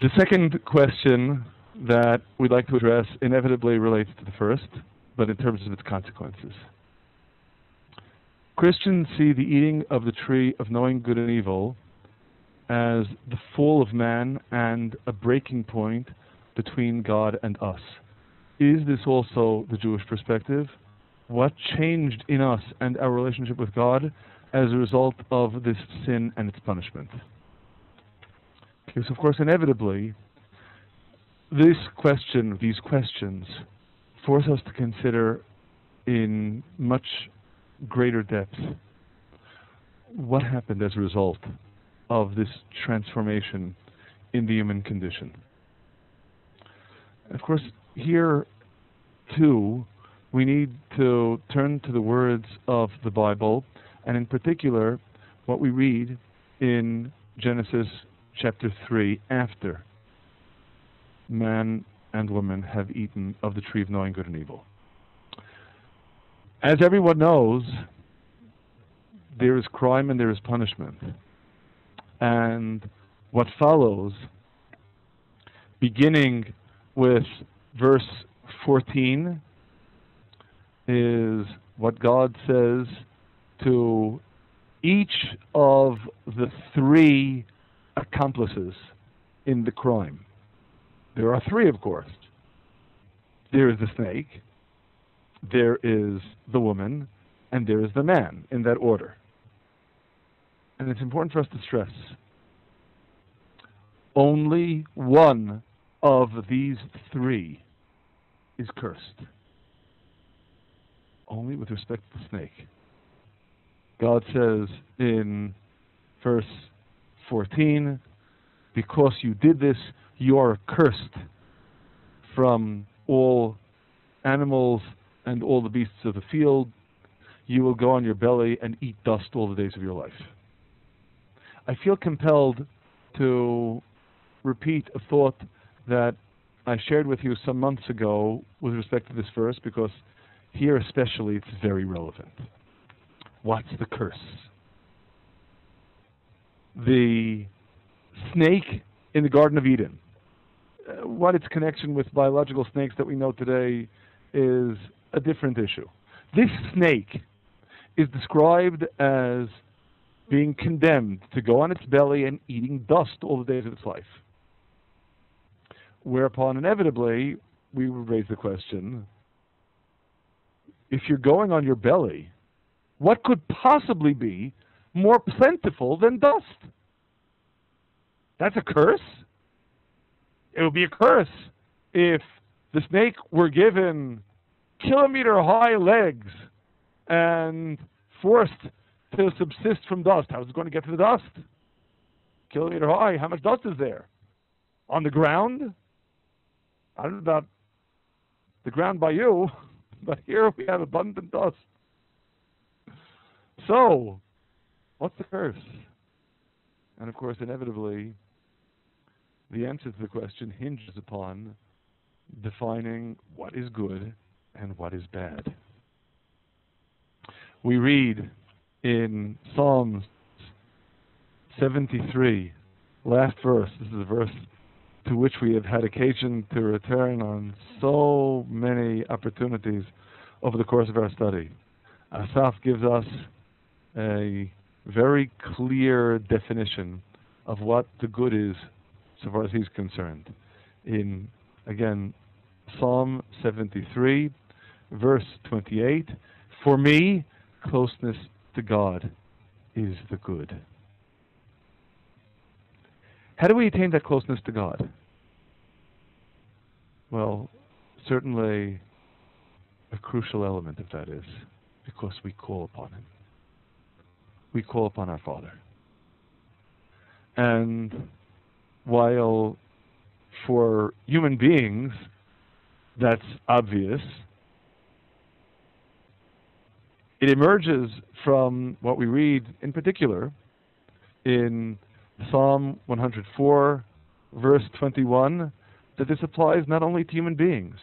The second question that we'd like to address inevitably relates to the first, but in terms of its consequences. Christians see the eating of the tree of knowing good and evil as the fall of man and a breaking point between God and us. Is this also the Jewish perspective? What changed in us and our relationship with God as a result of this sin and its punishment? Because, of course, inevitably, this question, these questions, force us to consider in much greater depth what happened as a result of this transformation in the human condition. Of course, here too, we need to turn to the words of the Bible, and in particular, what we read in Genesis chapter 3 after man and woman have eaten of the tree of knowing good and evil. As everyone knows, there is crime and there is punishment. And what follows, beginning with verse 14, is what God says to each of the three accomplices in the crime. There are three, of course. There is the snake, there is the woman, and there is the man, in that order. And it's important for us to stress only one of these three is cursed. Only with respect to the snake. God says in verse 14, Because you did this, you are cursed from all animals and all the beasts of the field. You will go on your belly and eat dust all the days of your life. I feel compelled to repeat a thought that I shared with you some months ago with respect to this verse because here especially it's very relevant. What's the curse? The snake in the Garden of Eden. Uh, what its connection with biological snakes that we know today is a different issue. This snake is described as being condemned to go on its belly and eating dust all the days of its life. Whereupon, inevitably, we would raise the question if you're going on your belly, what could possibly be more plentiful than dust? That's a curse. It would be a curse if the snake were given kilometer high legs and forced to subsist from dust. How is it going to get to the dust? Kilometer high. How much dust is there? On the ground? I don't know about the ground by you, but here we have abundant dust. So, what's the curse? And of course, inevitably, the answer to the question hinges upon defining what is good and what is bad. We read in Psalms 73, last verse, this is a verse to which we have had occasion to return on so many opportunities over the course of our study. Asaph gives us a very clear definition of what the good is so far as he's concerned. In, again, Psalm 73, verse 28 For me, closeness to God is the good. How do we attain that closeness to God? Well, certainly a crucial element of that is because we call upon Him. We call upon our Father. And while for human beings that's obvious, it emerges from what we read in particular in Psalm 104, verse 21, that this applies not only to human beings.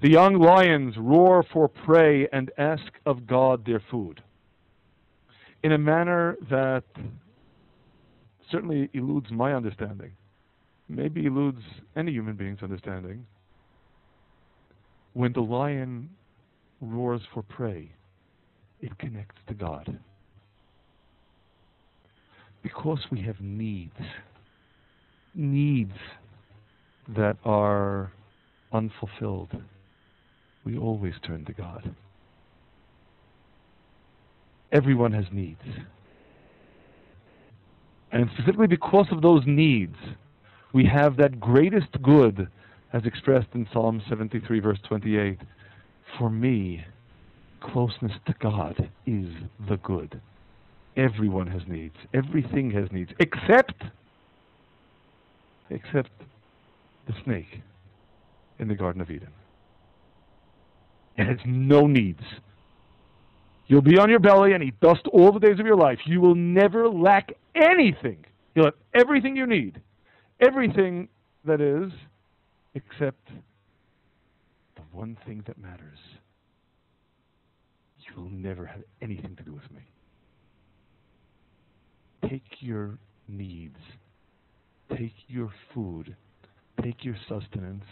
The young lions roar for prey and ask of God their food in a manner that certainly eludes my understanding maybe eludes any human being's understanding. When the lion roars for prey, it connects to God. Because we have needs, needs that are unfulfilled, we always turn to God. Everyone has needs. And specifically because of those needs, we have that greatest good as expressed in Psalm 73, verse 28. For me, closeness to God is the good. Everyone has needs. Everything has needs, except, except the snake in the Garden of Eden. It has no needs. You'll be on your belly and eat dust all the days of your life. You will never lack anything. You'll have everything you need. Everything that is, except the one thing that matters. You will never have anything to do with me. Take your needs, take your food, take your sustenance,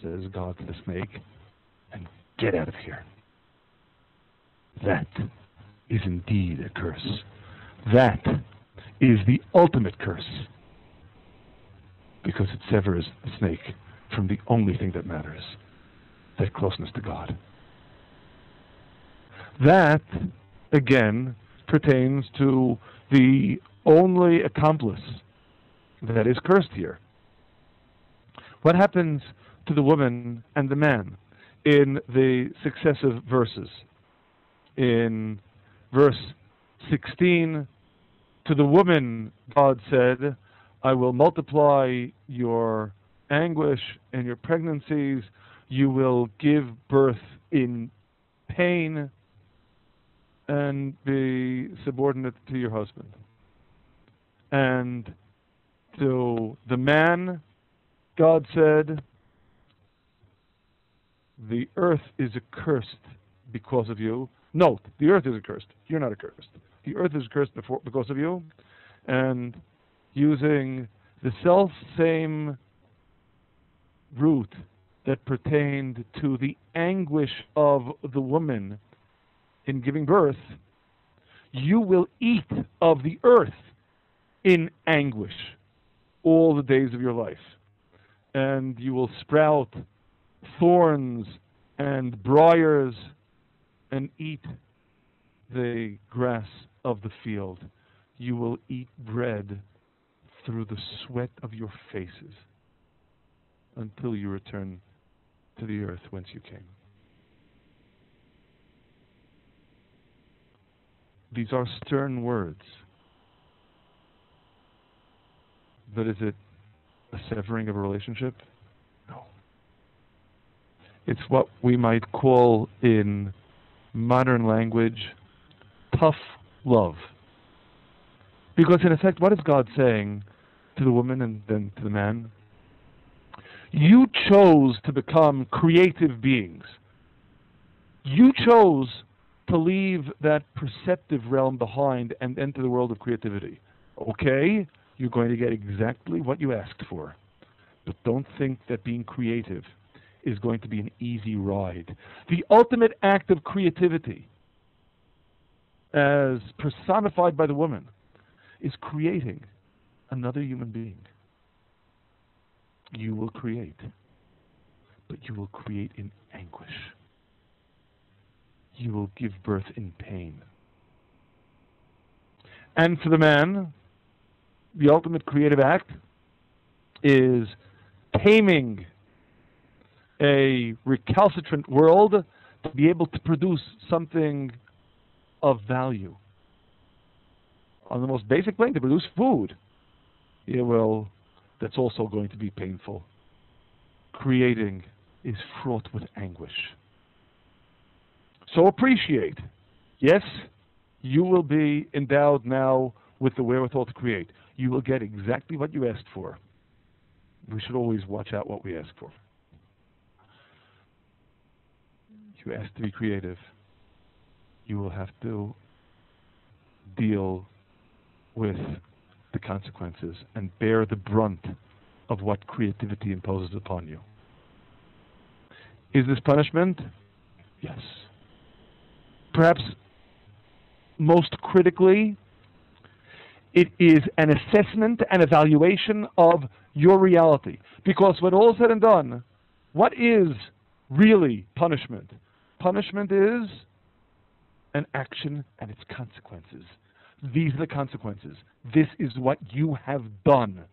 says God to the snake, and get out of here. That is indeed a curse. That is the ultimate curse. Because it severs the snake from the only thing that matters that closeness to God. That, again, pertains to the only accomplice that is cursed here. What happens to the woman and the man in the successive verses? In verse 16, to the woman, God said, I will multiply your anguish and your pregnancies. You will give birth in pain and be subordinate to your husband. And to the man, God said, The earth is accursed because of you. Note, the earth is accursed. You're not accursed. The earth is cursed before, because of you. And using the self same root that pertained to the anguish of the woman in giving birth, you will eat of the earth in anguish all the days of your life. And you will sprout thorns and briars and eat the grass of the field. You will eat bread through the sweat of your faces until you return to the earth whence you came. These are stern words. But is it a severing of a relationship? No. It's what we might call in modern language tough love. Because, in effect, what is God saying to the woman and then to the man? You chose to become creative beings. You chose to leave that perceptive realm behind and enter the world of creativity. Okay, you're going to get exactly what you asked for. But don't think that being creative is going to be an easy ride. The ultimate act of creativity, as personified by the woman, is creating another human being. You will create, but you will create in anguish you will give birth in pain. And for the man, the ultimate creative act is taming a recalcitrant world to be able to produce something of value. On the most basic plane, to produce food. Yeah, well, that's also going to be painful. Creating is fraught with anguish. So appreciate. Yes, you will be endowed now with the wherewithal to create. You will get exactly what you asked for. We should always watch out what we ask for. You ask to be creative. You will have to deal with the consequences and bear the brunt of what creativity imposes upon you. Is this punishment? Yes. Perhaps most critically, it is an assessment and evaluation of your reality. Because when all is said and done, what is really punishment? Punishment is an action and its consequences. These are the consequences. This is what you have done.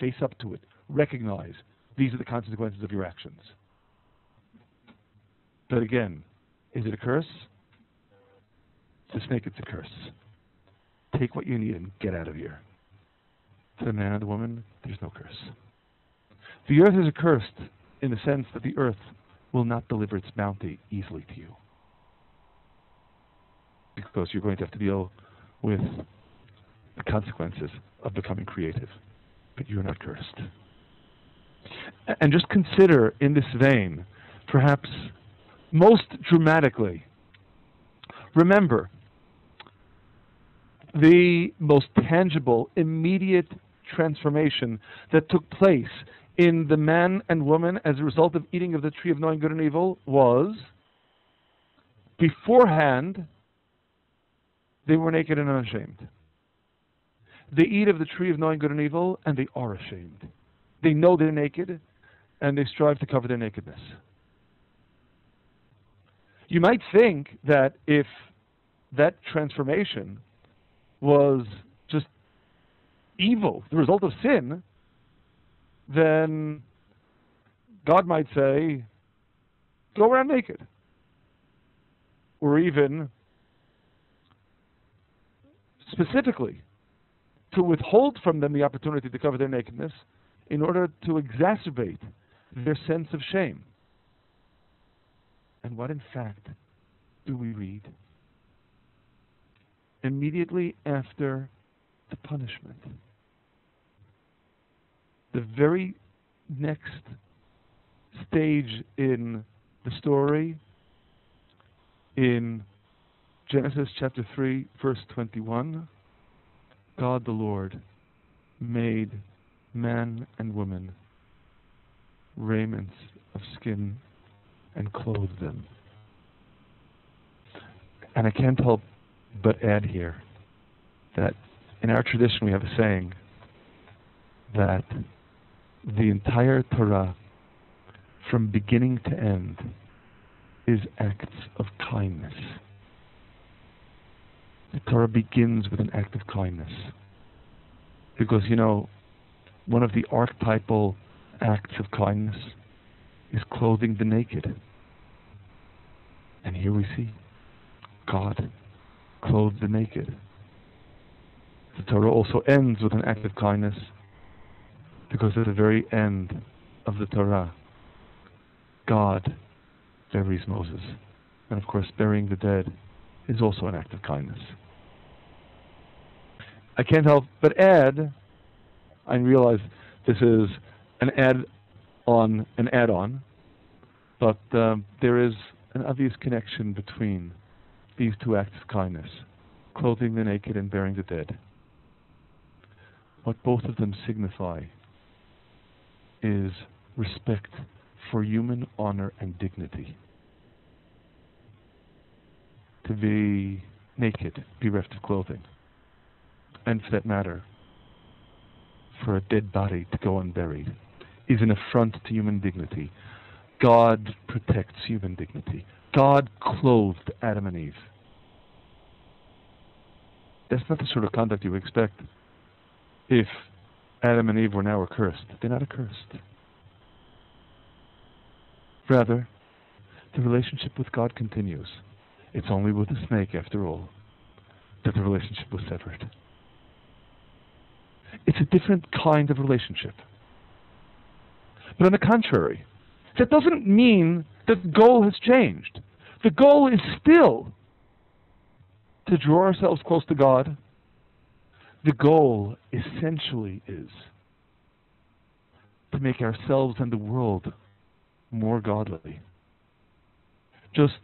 Face up to it. Recognize these are the consequences of your actions. But again, is it a curse? To snake, it's a curse. Take what you need and get out of here. To the man and the woman, there's no curse. The earth is accursed in the sense that the earth will not deliver its bounty easily to you. Because you're going to have to deal with the consequences of becoming creative. But you're not cursed. And just consider in this vein, perhaps most dramatically, remember the most tangible, immediate transformation that took place in the man and woman as a result of eating of the tree of knowing good and evil was beforehand they were naked and unashamed. They eat of the tree of knowing good and evil and they are ashamed. They know they're naked and they strive to cover their nakedness. You might think that if that transformation was just evil, the result of sin, then God might say, go around naked. Or even specifically to withhold from them the opportunity to cover their nakedness in order to exacerbate hmm. their sense of shame. And what, in fact, do we read? Immediately after the punishment, the very next stage in the story, in Genesis chapter 3, verse 21, God the Lord made man and woman raiments of skin and clothed them. And I can't help but add here that in our tradition we have a saying that the entire Torah, from beginning to end, is acts of kindness. The Torah begins with an act of kindness. Because, you know, one of the archetypal acts of kindness is clothing the naked. And here we see God clothed the naked. The Torah also ends with an act of kindness because at the very end of the Torah, God buries Moses. And of course, burying the dead is also an act of kindness. I can't help but add, I realize this is an add on an add on, but um, there is an obvious connection between these two acts of kindness clothing the naked and burying the dead. What both of them signify is respect for human honor and dignity. To be naked, bereft of clothing, and for that matter, for a dead body to go unburied, is an affront to human dignity. God protects human dignity. God clothed Adam and Eve. That's not the sort of conduct you would expect if Adam and Eve were now accursed. They're not accursed. Rather, the relationship with God continues. It's only with the snake, after all, that the relationship was severed. It's a different kind of relationship. But on the contrary, that doesn't mean that the goal has changed. The goal is still to draw ourselves close to God. The goal essentially is to make ourselves and the world more godly. Just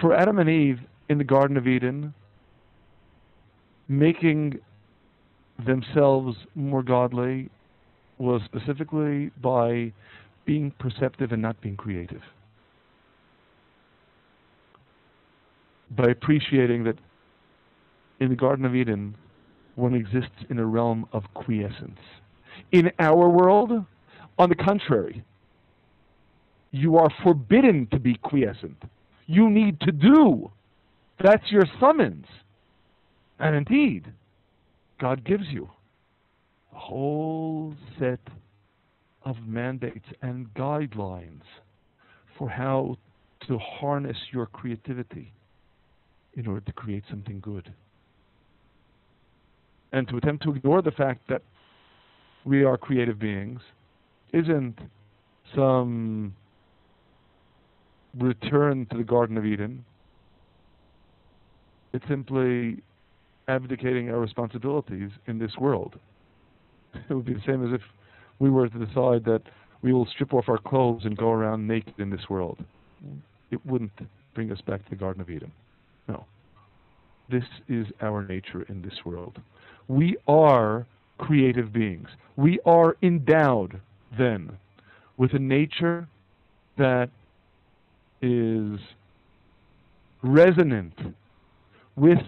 for Adam and Eve in the Garden of Eden, making themselves more godly was specifically by being perceptive and not being creative. By appreciating that in the Garden of Eden, one exists in a realm of quiescence. In our world, on the contrary, you are forbidden to be quiescent. You need to do. That's your summons. And indeed, God gives you a whole set of mandates and guidelines for how to harness your creativity in order to create something good. And to attempt to ignore the fact that we are creative beings isn't some return to the Garden of Eden. It's simply abdicating our responsibilities in this world. It would be the same as if we were to decide that we will strip off our clothes and go around naked in this world. It wouldn't bring us back to the Garden of Eden. No. This is our nature in this world. We are creative beings. We are endowed, then, with a nature that is resonant with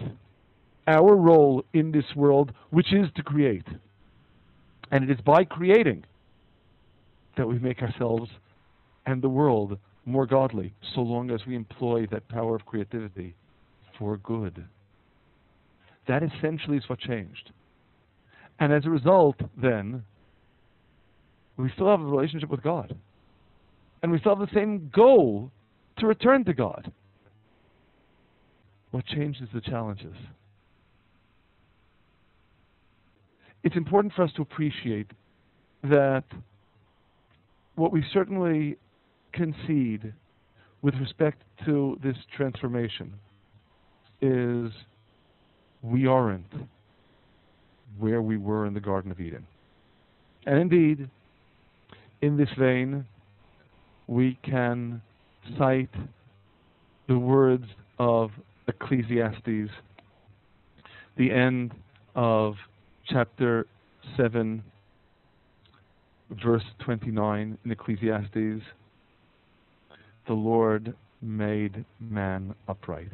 our role in this world, which is to create. And it is by creating that we make ourselves and the world more godly, so long as we employ that power of creativity for good. That essentially is what changed. And as a result, then, we still have a relationship with God. And we still have the same goal to return to God. What changes the challenges? It's important for us to appreciate that what we certainly concede with respect to this transformation is we aren't where we were in the Garden of Eden. And indeed, in this vein, we can cite the words of Ecclesiastes, the end of chapter 7, verse 29 in Ecclesiastes. The Lord made man upright,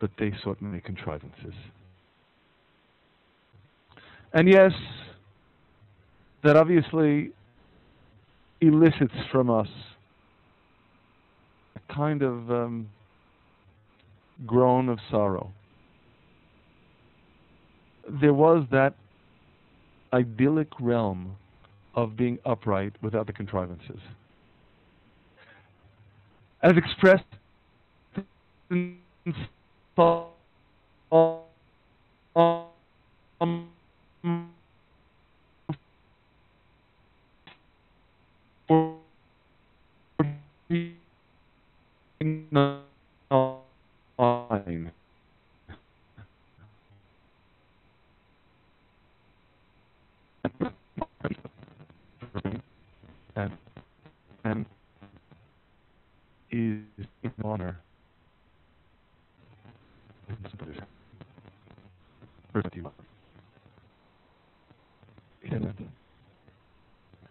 but they sought many contrivances. And yes, that obviously elicits from us a kind of um, groan of sorrow. There was that idyllic realm of being upright without the contrivances. As expressed in nine. and, and is in honor.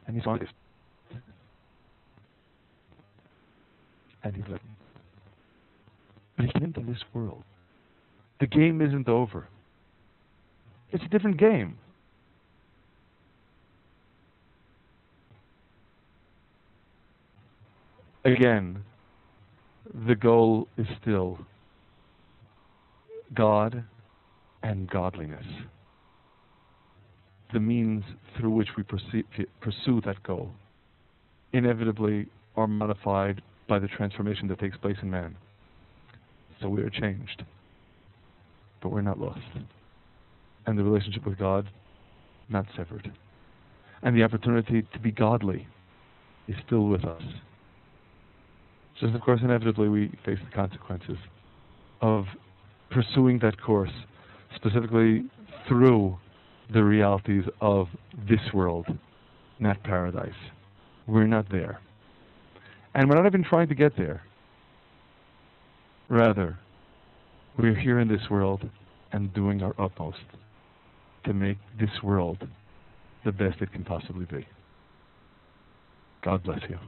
And he's on this. And he's like, but he came into this world. The game isn't over. It's a different game. Again, the goal is still God and godliness. The means through which we pursue that goal inevitably are modified by the transformation that takes place in man. So we are changed, but we're not lost. And the relationship with God, not severed. And the opportunity to be godly is still with us. Just, of course, inevitably we face the consequences of pursuing that course, specifically through the realities of this world, not paradise. We're not there. And we're not even trying to get there. Rather, we're here in this world and doing our utmost to make this world the best it can possibly be. God bless you.